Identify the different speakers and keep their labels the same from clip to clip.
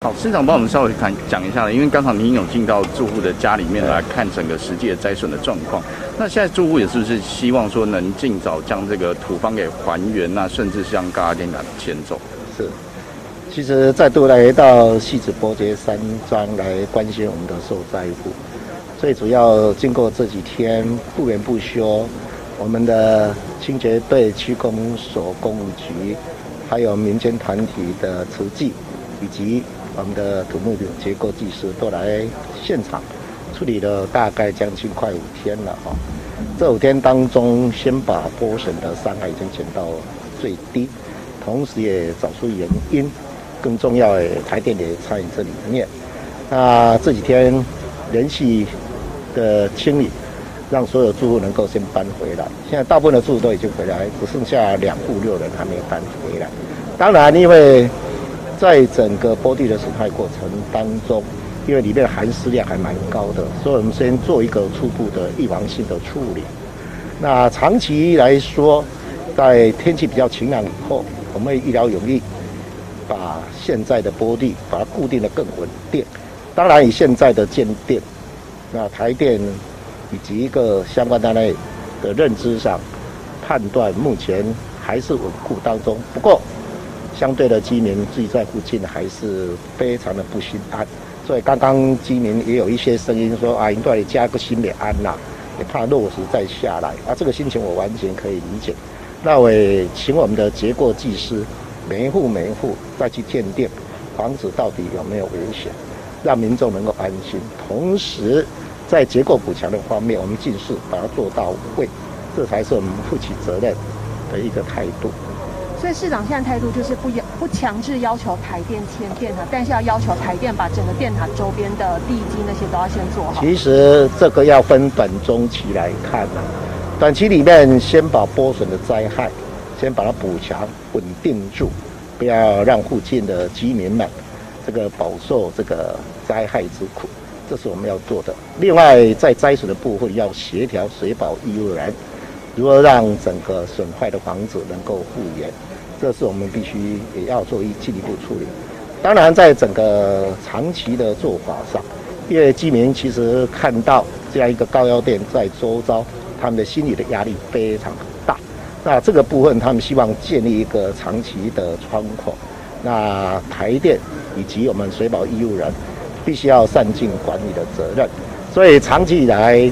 Speaker 1: 好，市长帮我们稍微看讲一下，因为刚好您有进到住户的家里面来看整个实际的灾损的状况。那现在住户也是不是希望说能尽早将这个土方给还原那甚至向高压电塔迁走？
Speaker 2: 是，其实再度来到戏子波街山庄来关心我们的受灾户，最主要经过这几天不眠不休，我们的清洁队、区公所、公务局，还有民间团体的慈济，以及我们的土木结构技师都来现场处理了大概将近快五天了哈。这五天当中，先把波损的伤害已经减到最低，同时也找出原因，更重要的台电也参与这里面。那这几天连续的清理，让所有住户能够先搬回来。现在大部分的住户都已经回来，只剩下两户六人还没搬回来。当然，因为在整个坡地的损害过程当中，因为里面的含湿量还蛮高的，所以我们先做一个初步的预防性的处理。那长期来说，在天气比较晴朗以后，我们会一劳永逸，把现在的坡地把它固定的更稳定。当然，以现在的建电、那台电以及一个相关单位的认知上，判断目前还是稳固当中。不过，相对的居民自己在附近还是非常的不心安，所以刚刚居民也有一些声音说啊，应该加个心理安呐，也怕落石再下来啊，这个心情我完全可以理解。那我请我们的结构技师，每一户每一户再去鉴定房子到底有没有危险，让民众能够安心。同时，在结构补强的方面，我们尽是把它做到位，这才是我们负起责任的一个态度。
Speaker 3: 所以市长现在态度就是不要不强制要求台电迁电塔，但是要要求台电把整个电塔周边的地基那些都要先做好。
Speaker 2: 其实这个要分短中期来看啊，短期里面先把波损的灾害先把它补强稳定住，不要让附近的居民们这个饱受这个灾害之苦，这是我们要做的。另外在灾损的部分要协调水保义务人，如何让整个损坏的房子能够复原。这是我们必须也要做一进一步处理。当然，在整个长期的做法上，因为居民其实看到这样一个高压电在周遭，他们的心理的压力非常大。那这个部分，他们希望建立一个长期的窗口。那台电以及我们水保义务人，必须要善尽管理的责任。所以长期以来，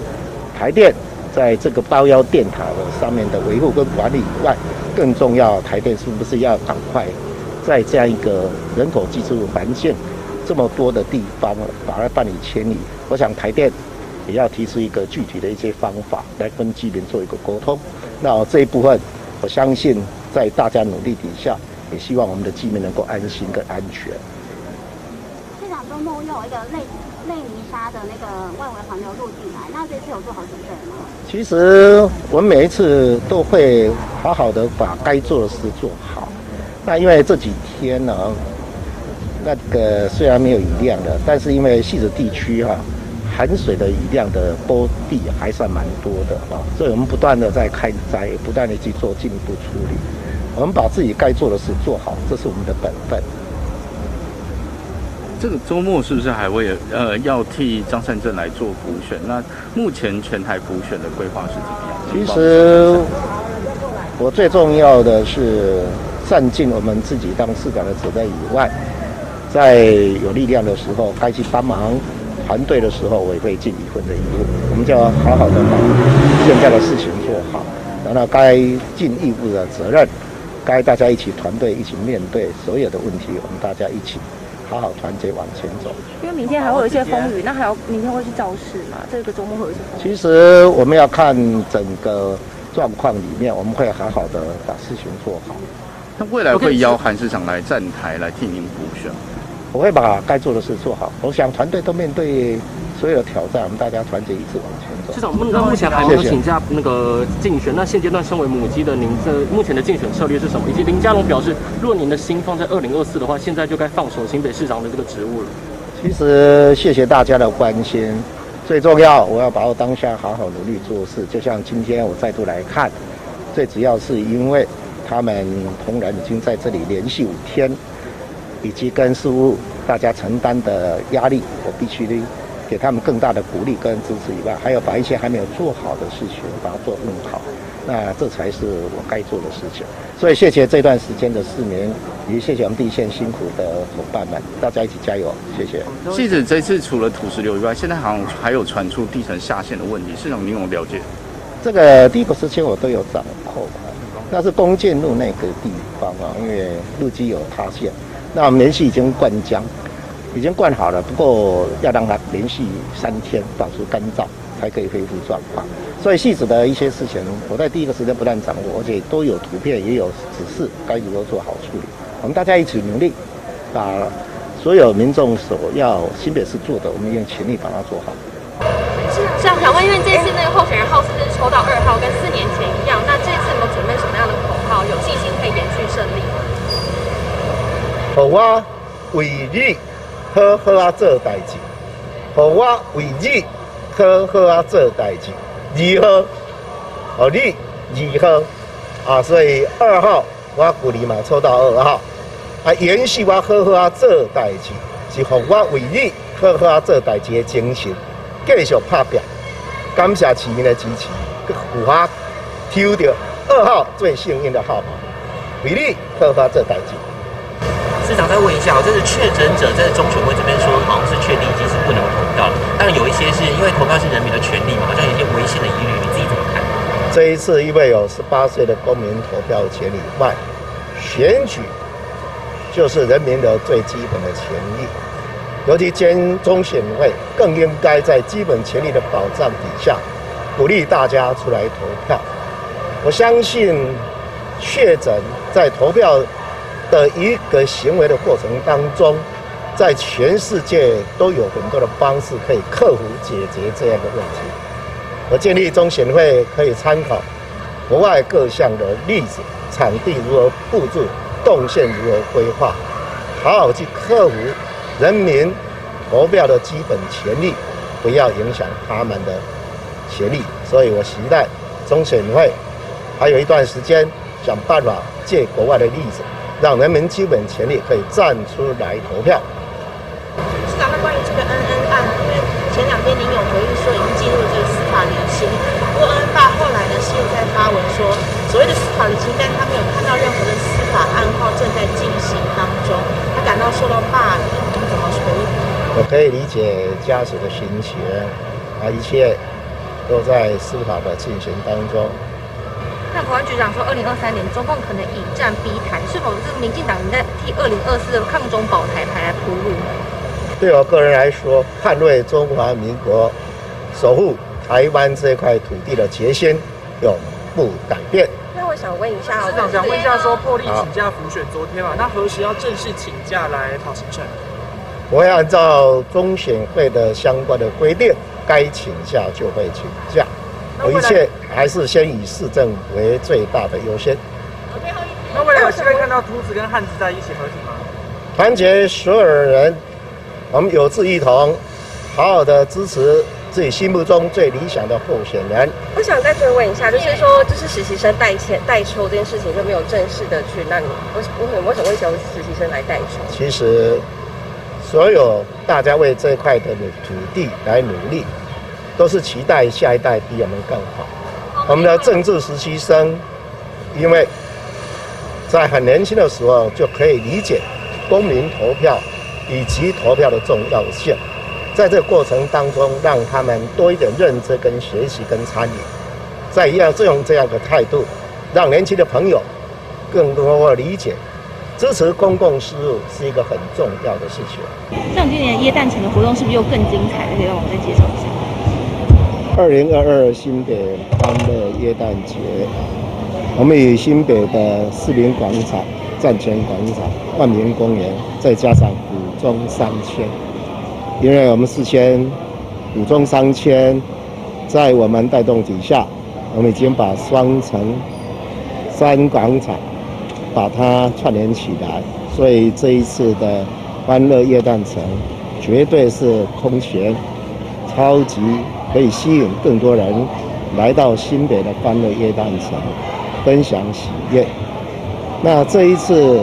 Speaker 2: 台电在这个包腰电塔的上面的维护跟管理以外，更重要，台电是不是要赶快在这样一个人口居住环境这么多的地方，把它办理迁移？我想台电也要提出一个具体的一些方法来跟居民做一个沟通。那这一部分，我相信在大家努力底下，也希望我们的居民能够安心跟安全。
Speaker 4: 市长周末又有一个类内泥沙的那个外围环流入进来，那这次有做好准备吗？
Speaker 2: 其实我们每一次都会好好的把该做的事做好。那因为这几天呢，那个虽然没有雨量的，但是因为细子地区哈含水的雨量的波地还算蛮多的啊，所以我们不断的在开灾，不断的去做进一步处理。我们把自己该做的事做好，这是我们的本分。
Speaker 1: 这个周末是不是还会呃要替张善政来做补选？那目前全台补选的规划是怎么样？
Speaker 2: 其实我最重要的是善尽我们自己当市长的责任以外，在有力量的时候该去帮忙团队的时候，我也会尽一份的义务。我们就要好好的把现在的事情做好，然后该尽义务的责任，该大家一起团队一起面对所有的问题，我们大家一起。好好团结往前走，
Speaker 3: 因为明天还会有一些风雨，那还要明天会去造势嘛？这个周末会有一些风雨。
Speaker 2: 其实我们要看整个状况里面，我们会好好的把事情做好。
Speaker 1: 那未来会邀韩市长来站台来替您补选，
Speaker 2: 我会把该做的事做好。我想团队都面对所有的挑战，我们大家团结一致往前走。
Speaker 5: 市长，我们目前还没有请假那个竞选，那现阶段身为母鸡的您，这目前的竞选策略是什么？以及林佳龙表示，若您的心放在二零二四的话，现在就该放手新北市长的这个职务了。
Speaker 2: 其实谢谢大家的关心，最重要我要把握当下，好好努力做事。就像今天我再度来看，最主要是因为他们同仁已经在这里连续五天，以及跟事务大家承担的压力，我必须得给他们更大的鼓励跟支持以外，还要把一些还没有做好的事情把它做更好。那这才是我该做的事情。所以谢谢这段时间的市民，也谢谢我们地线辛苦的伙伴们，大家一起加油，谢谢。
Speaker 1: 记者这次除了土石流以外，现在好像还有传出地层下陷的问题，市长您有了解？
Speaker 2: 这个第一个时间我都有掌控，那是弓箭路那个地方啊，因为路基有塌陷，那我们连续已经灌浆，已经灌好了，不过要让它连续三天保持干燥，才可以恢复状况。所以细致的一些事情，我在第一个时间不断掌握，而且都有图片，也有指示，该如何做好处理。我们大家一起努力，把所有民众所要新北市做的，我们用全力把它做好。
Speaker 6: 是啊想问，因为这次那个候选人号是不是抽到二号，跟四年前一样，那这次有没有准备什么样的口号？有信心可以延续胜利？
Speaker 2: 好啊，为你好好啊做代志，好啊为你好好啊做代志。二号，哦，你二号啊，所以二号我鼓励嘛，抽到二号，啊，延续我好好啊做代志，是互我为你好好啊做代志的精神，继续拍拼，感谢市民的支持，互我抽到二号最幸运的号码，为你好好做代志。
Speaker 7: 市长再问一下，这是确诊者在中选会这边说，好像是确定已经是不能投票了。但有一些是因为投票是人民的权利嘛，好像有一些违宪的疑虑，你自己怎么看？
Speaker 2: 这一次因为有十八岁的公民投票权利外，选举就是人民的最基本的权利，尤其兼中选会更应该在基本权利的保障底下，鼓励大家出来投票。我相信确诊在投票。的一个行为的过程当中，在全世界都有很多的方式可以克服解决这样的问题。我建议中选会可以参考国外各项的例子，场地如何布置，动线如何规划，好好去克服人民投票的基本权利，不要影响他们的权利。所以我期待中选会还有一段时间想办法借国外的例子。让人民基本权利可以站出来投票。
Speaker 6: 市长，那关于这个恩恩案，因为前两天您有回应说已经进入这个司法理清，不过恩恩爸后来呢是又在发文说，所谓的司法理清，但他没有看到任何的司法案号正在进行当中，他感到受到霸凌，怎么回应？
Speaker 2: 我可以理解家属的心情，啊，一切都在司法的进行当中。
Speaker 6: 那国安局长说，二零二三年中共可能以战逼台，是否是民进党在替二零二四的抗中保台牌来铺路？
Speaker 2: 对我个人来说，捍卫中华民国、守护台湾这块土地的决心永不改变。
Speaker 6: 那我想问一下，
Speaker 5: 市长想问一下，说破例请假复选昨天嘛？那何时要正式请假来跑行程？
Speaker 2: 我会按照中选会的相关的规定，该请假就会请假。我一切还是先以市政为最大的优先。
Speaker 5: 那未来有机会看到秃子跟汉子在一起合体吗？
Speaker 2: 团结所有人，我们有志一同，好好的支持自己心目中最理想的候选人。
Speaker 6: 我想再追问一下，就是说，就是实习生代签代抽这件事情就没有正式的去那里，我我很我想为什么实习生来代抽？
Speaker 2: 其实，所有大家为这块的土地来努力。都是期待下一代比我们更好。我们的政治实习生，因为在很年轻的时候就可以理解公民投票以及投票的重要性，在这个过程当中，让他们多一点认知、跟学习、跟参与，在一样这种这样的态度，让年轻的朋友更多的理解，支持公共事务是一个很重要的事情。
Speaker 6: 像今年耶诞城的活动是不是又更精彩？可以让我们再介绍一下。
Speaker 2: 二零二二新北欢乐耶诞节，我们以新北的市民广场、站前广场、万民公园，再加上古中商圈，因为我们四千古中商圈在我们带动底下，我们已经把双城三广场把它串联起来，所以这一次的欢乐夜诞城绝对是空前超级。可以吸引更多人来到新北的欢乐夜诞城，分享喜悦。那这一次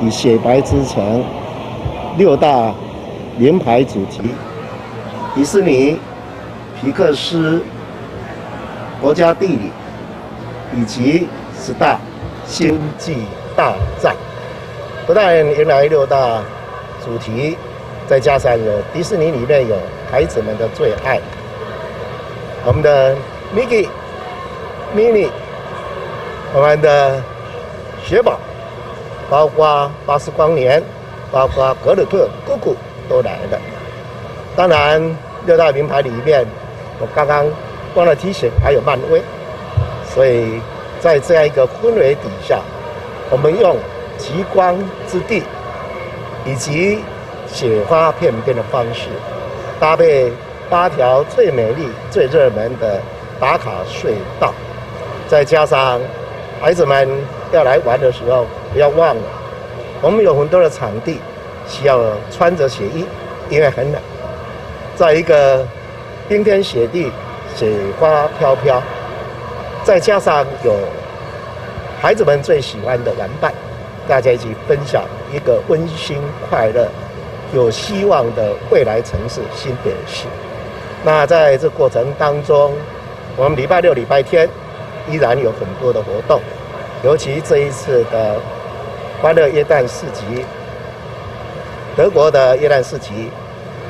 Speaker 2: 以雪白之城六大名牌主题：迪士尼、皮克斯、国家地理以及十大星际大战。不但迎来六大主题，再加上有迪士尼里面有孩子们的最爱，我们的 Mickey、Minnie，我们的雪宝，包括巴斯光年，包括格鲁特、姑姑都来了。当然，六大名牌里面，我刚刚忘了提醒，还有漫威。所以在这样一个氛围底下，我们用。极光之地，以及雪花片片的方式，搭配八条最美丽、最热门的打卡隧道，再加上孩子们要来玩的时候，不要忘了，我们有很多的场地需要穿着雪衣，因为很冷，在一个冰天雪地、雪花飘飘，再加上有孩子们最喜欢的玩伴。大家一起分享一个温馨、快乐、有希望的未来城市新北市。那在这过程当中，我们礼拜六、礼拜天依然有很多的活动，尤其这一次的欢乐耶诞市集，德国的耶诞市集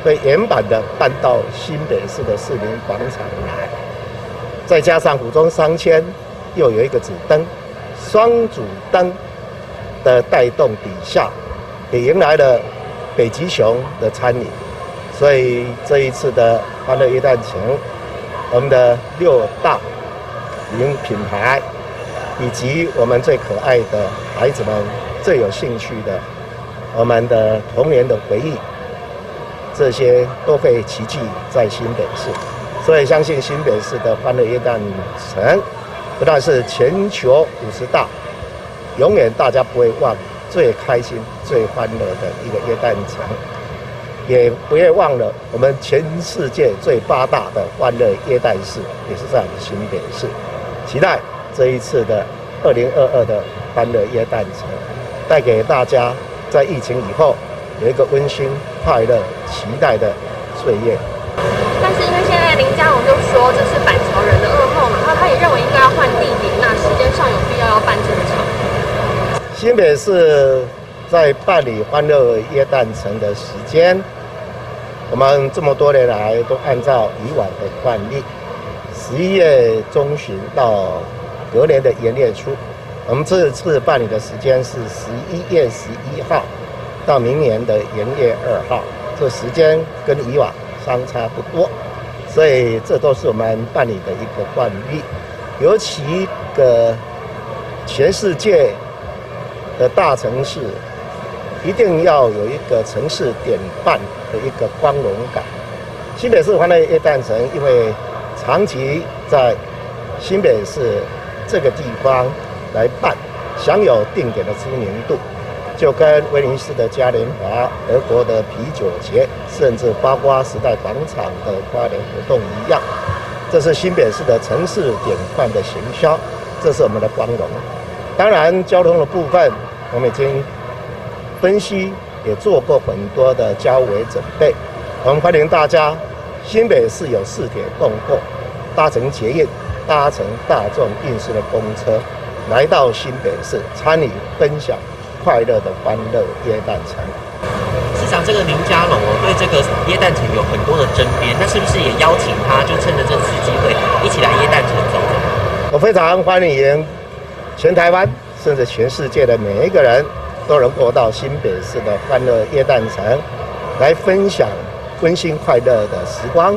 Speaker 2: 会原版的搬到新北市的市民广场来，再加上府中商圈又有一个主灯，双主灯。的带动底下，也迎来了北极熊的参与，所以这一次的欢乐一诞城，我们的六大名品牌，以及我们最可爱的孩子们最有兴趣的我们的童年的回忆，这些都会齐聚在新北市，所以相信新北市的欢乐一诞城，不但是全球五十大。永远大家不会忘最开心、最欢乐的一个耶诞城，也不要忘了我们全世界最发达的欢乐耶诞市，也是在我们新北市。期待这一次的二零二二的欢乐耶诞城，带给大家在疫情以后有一个温馨、快乐、期待的岁月。
Speaker 3: 但是因为现在林佳龙就说这是板桥人的噩梦嘛，然后他也认为应该要换地点，那时间上有必要要办这个场。
Speaker 2: 新北市在办理欢乐耶诞城的时间，我们这么多年来都按照以往的惯例，十一月中旬到隔年的元月初。我们这次办理的时间是十一月十一号到明年的元月二号，这时间跟以往相差不多，所以这都是我们办理的一个惯例。尤其的全世界。的大城市一定要有一个城市典范的一个光荣感。新北市欢乐夜诞城，因为长期在新北市这个地方来办，享有定点的知名度，就跟威尼斯的嘉年华、德国的啤酒节，甚至包括时代广场的跨年活动一样。这是新北市的城市典范的行销，这是我们的光荣。当然，交通的部分我们已经分析，也做过很多的交委准备。我们欢迎大家，新北市有四铁共构，搭乘捷运、搭乘大众运输的公车，来到新北市参与分享快乐的欢乐耶诞城。
Speaker 7: 市长，这个林家龙哦，对这个耶诞城有很多的争辩，那是不是也邀请他，就趁着这次机会，一起来耶诞城走走？
Speaker 2: 我非常欢迎。全台湾，甚至全世界的每一个人，都能够到新北市的欢乐夜诞城，来分享温馨快乐的时光。